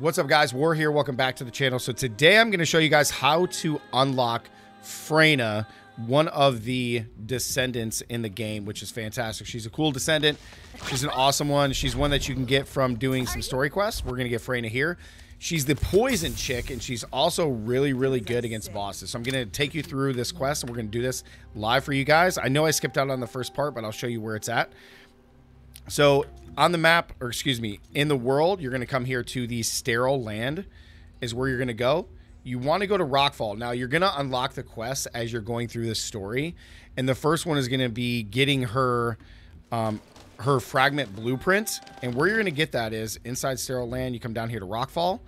What's up guys, War here, welcome back to the channel. So today I'm gonna show you guys how to unlock Freyna, one of the descendants in the game, which is fantastic. She's a cool descendant. She's an awesome one. She's one that you can get from doing some story quests. We're gonna get Freyna here. She's the poison chick, and she's also really, really good against bosses. So I'm gonna take you through this quest, and we're gonna do this live for you guys. I know I skipped out on the first part, but I'll show you where it's at. So on the map, or excuse me, in the world, you're going to come here to the sterile land is where you're going to go. You want to go to Rockfall. Now, you're going to unlock the quests as you're going through this story. And the first one is going to be getting her um, her fragment blueprint. And where you're going to get that is inside sterile land. You come down here to Rockfall.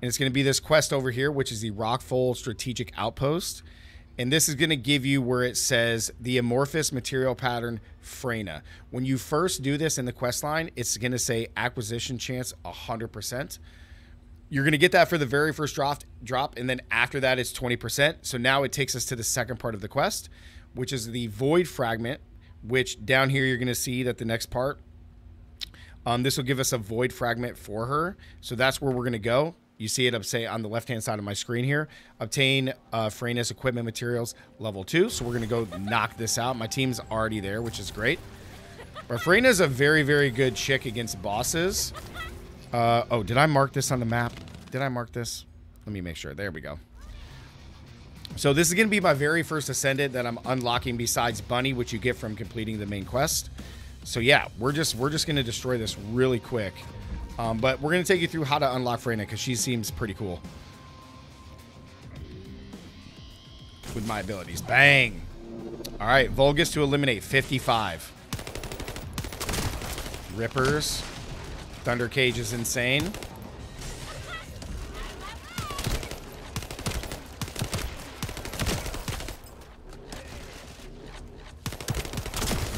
And it's going to be this quest over here, which is the Rockfall Strategic Outpost. And this is going to give you where it says the amorphous material pattern Freyna. When you first do this in the quest line, it's going to say acquisition chance 100%. You're going to get that for the very first drop, drop, and then after that, it's 20%. So now it takes us to the second part of the quest, which is the void fragment, which down here you're going to see that the next part, um, this will give us a void fragment for her. So that's where we're going to go. You see it up say on the left hand side of my screen here. Obtain uh, Freyna's equipment materials level two. So we're gonna go knock this out. My team's already there, which is great. But Freyna's a very very good chick against bosses. Uh, oh, did I mark this on the map? Did I mark this? Let me make sure. There we go. So this is going to be my very first Ascendant that I'm unlocking besides Bunny, which you get from completing the main quest. So yeah, we're just we're just going to destroy this really quick. Um, but we're going to take you through how to unlock Freyna because she seems pretty cool. With my abilities. Bang. All right, Vulgus to eliminate 55. Rippers. Thunder Cage is insane. Ooh,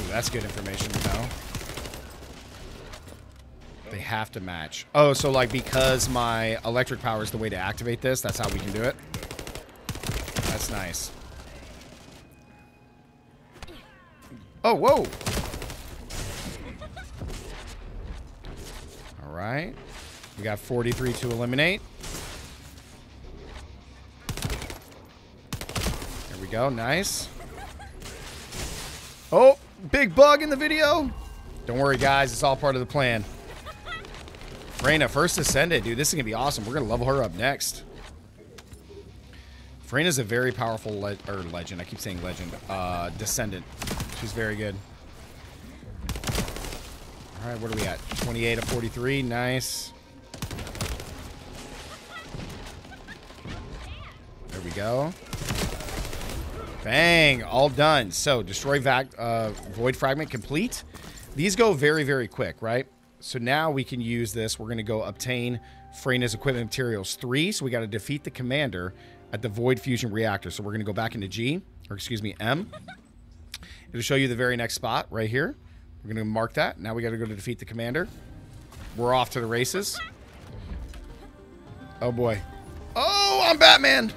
that's good information to know. They have to match. Oh, so like because my electric power is the way to activate this, that's how we can do it? That's nice. Oh, whoa! Alright. We got 43 to eliminate. There we go, nice. Oh, big bug in the video! Don't worry, guys, it's all part of the plan. Freyna, first ascended, dude. This is going to be awesome. We're going to level her up next. Freyna's a very powerful le or legend. I keep saying legend. Uh, descendant. She's very good. All right, what are we at? 28 of 43. Nice. There we go. Bang. All done. So, destroy vac uh, void fragment complete. These go very, very quick, right? So now we can use this. We're going to go obtain Freyna's equipment materials three. So we got to defeat the commander at the Void Fusion Reactor. So we're going to go back into G, or excuse me, M. It'll show you the very next spot right here. We're going to mark that. Now we got to go to defeat the commander. We're off to the races. Oh boy. Oh, I'm Batman.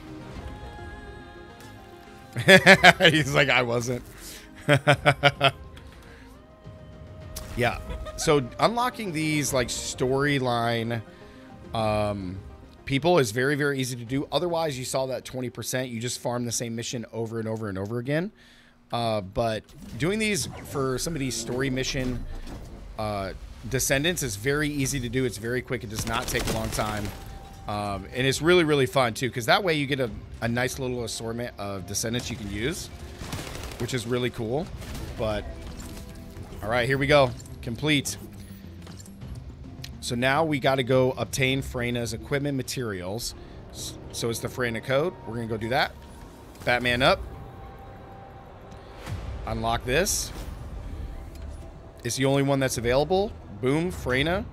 He's like, I wasn't. yeah so unlocking these like storyline um, people is very very easy to do. Otherwise you saw that 20% you just farm the same mission over and over and over again. Uh, but doing these for some of these story mission uh, descendants is very easy to do. It's very quick. It does not take a long time. Um, and it's really really fun too because that way you get a, a nice little assortment of descendants you can use which is really cool. But all right here we go Complete. So now we got to go obtain Freyna's equipment materials. So it's the Freyna code. We're going to go do that. Batman up. Unlock this. It's the only one that's available. Boom, Freyna.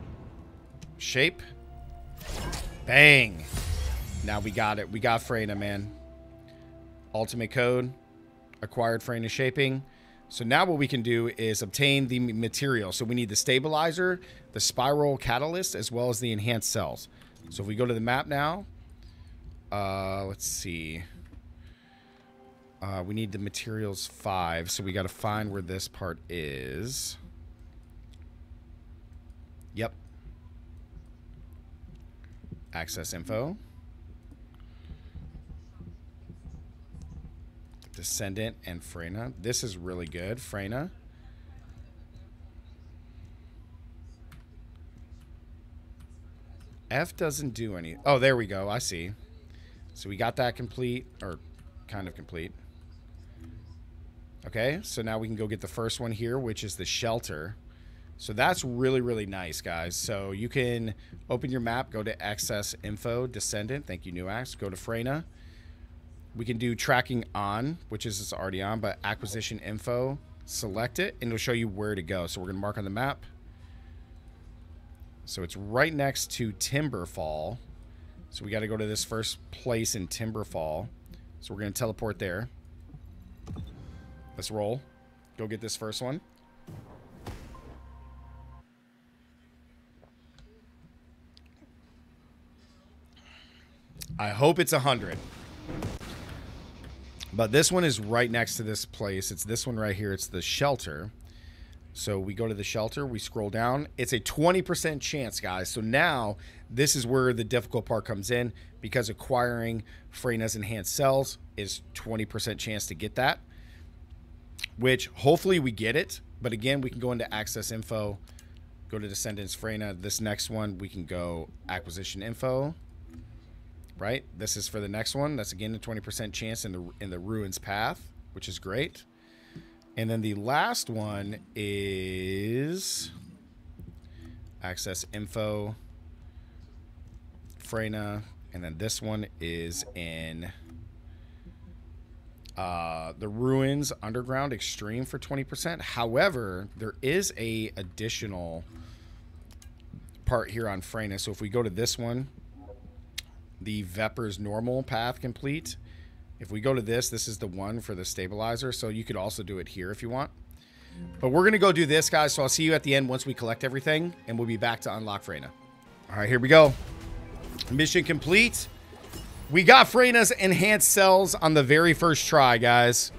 Shape. Bang. Now we got it. We got Freyna, man. Ultimate code. Acquired Freyna shaping. So now what we can do is obtain the material. So we need the stabilizer, the spiral catalyst, as well as the enhanced cells. So if we go to the map now, uh, let's see. Uh, we need the materials five, so we got to find where this part is. Yep. Access info. Descendant and Freyna. This is really good. Freyna. F doesn't do any. Oh, there we go. I see. So we got that complete, or kind of complete. Okay, so now we can go get the first one here, which is the shelter. So that's really, really nice, guys. So you can open your map, go to Access Info, Descendant. Thank you, Nuax. Go to Freyna. We can do tracking on, which is it's already on, but acquisition info, select it, and it'll show you where to go. So we're to mark on the map. So it's right next to Timberfall. So we got to go to this first place in Timberfall. So we're to teleport there. Let's roll. Go get this first one. I hope it's a 100. But this one is right next to this place. It's this one right here. It's the shelter. So we go to the shelter, we scroll down. It's a 20% chance, guys. So now this is where the difficult part comes in because acquiring Freyna's enhanced cells is 20% chance to get that, which hopefully we get it. But again, we can go into access info, go to Descendants Freyna. This next one, we can go acquisition info, right? This is for the next one. That's again a 20% chance in the in the ruins path, which is great. And then the last one is access info, Freyna, and then this one is in uh, the ruins underground extreme for 20%. However, there is a additional part here on Freyna. So if we go to this one, the Vesper's normal path complete, if we go to this, this is the one for the stabilizer. So you could also do it here if you want. But we're going to go do this, guys. So I'll see you at the end once we collect everything. And we'll be back to unlock Freyna. All right, here we go. Mission complete. We got Freyna's enhanced cells on the very first try, guys.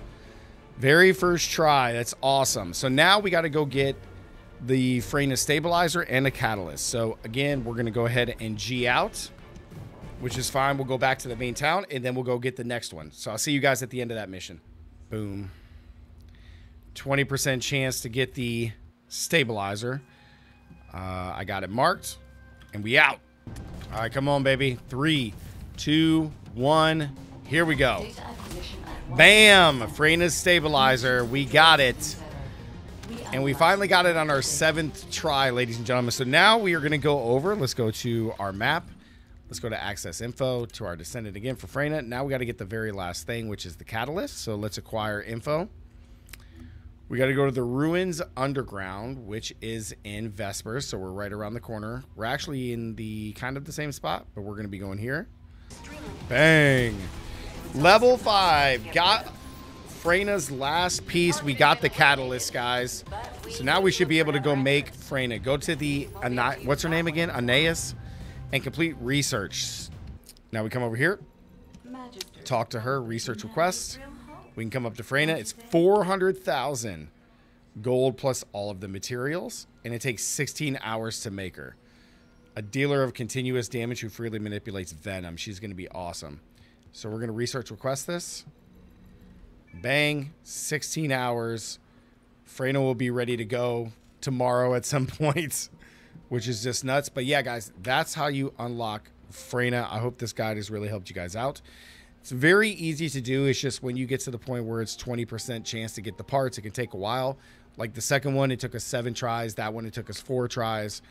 Very first try. That's awesome. So now we got to go get the Freyna stabilizer and a catalyst. So again, we're going to go ahead and G out which is fine. We'll go back to the main town, and then we'll go get the next one. So I'll see you guys at the end of that mission. Boom. 20% chance to get the stabilizer. Uh, I got it marked, and we out. All right, come on, baby. Three, two, one. Here we go. Bam! Freyna's stabilizer. We got it. And we finally got it on our seventh try, ladies and gentlemen. So now we are going to go over. Let's go to our map. Let's go to access info to our descendant again for Freyna. Now we got to get the very last thing, which is the catalyst. So let's acquire info. We got to go to the ruins underground, which is in Vesper. So we're right around the corner. We're actually in the kind of the same spot, but we're going to be going here. Bang. Level five. Got Freyna's last piece. We got the catalyst, guys. So now we should be able to go make Freyna. Go to the, what's her name again? Aeneas? And complete research. Now we come over here, talk to her, research requests. We can come up to Freyna. It's 400,000 gold plus all of the materials, and it takes 16 hours to make her. A dealer of continuous damage who freely manipulates venom. She's going to be awesome. So we're going to research request this. Bang, 16 hours. Freyna will be ready to go tomorrow at some point which is just nuts. But yeah, guys, that's how you unlock Freyna. I hope this guide has really helped you guys out. It's very easy to do. It's just when you get to the point where it's 20% chance to get the parts, it can take a while. Like the second one, it took us seven tries. That one, it took us four tries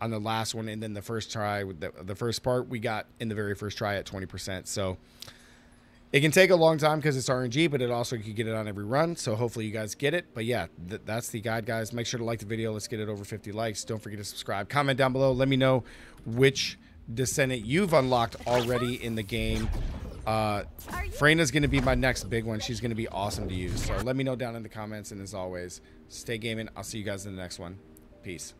on the last one. And then the first try, the, the first part, we got in the very first try at 20%. So it can take a long time because it's RNG, but it also you can get it on every run. So hopefully you guys get it. But yeah, th that's the guide, guys. Make sure to like the video. Let's get it over 50 likes. Don't forget to subscribe. Comment down below. Let me know which Descendant you've unlocked already in the game. Uh, Freyna's going to be my next big one. She's going to be awesome to use. So let me know down in the comments. And as always, stay gaming. I'll see you guys in the next one. Peace.